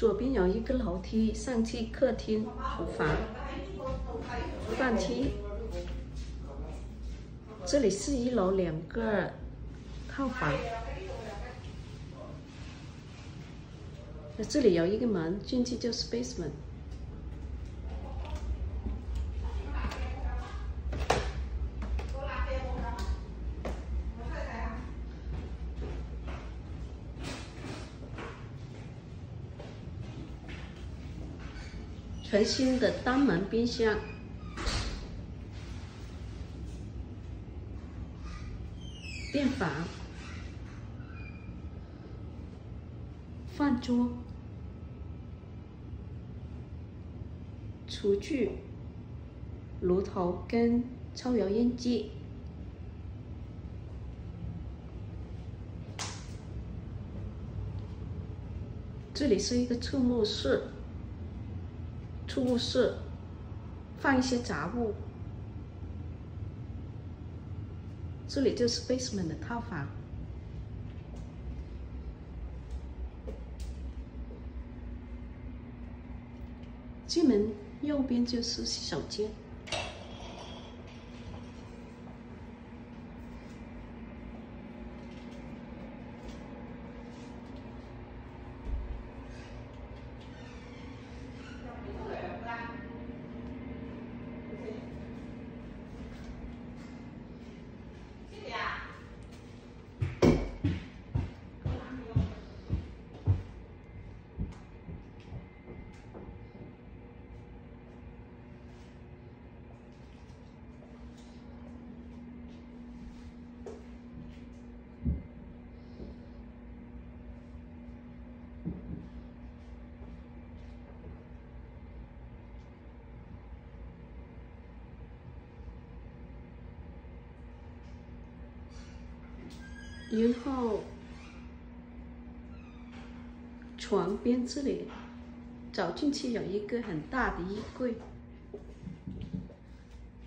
左边有一个楼梯上去客厅、厨房、饭厅。这里是一楼两个套房。那这里有一个门，进去就是 basement。全新的单门冰箱，电房，饭桌，厨具，炉头跟抽油烟机，这里是一个储物室。储物室放一些杂物，这里就是 basement 的套房。进门右边就是洗手间。然后床边这里走进去有一个很大的衣柜，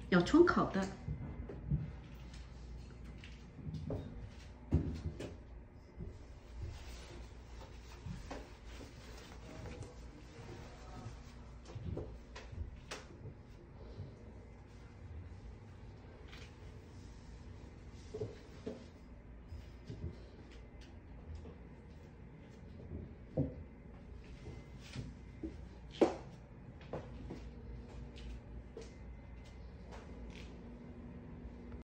有窗口的。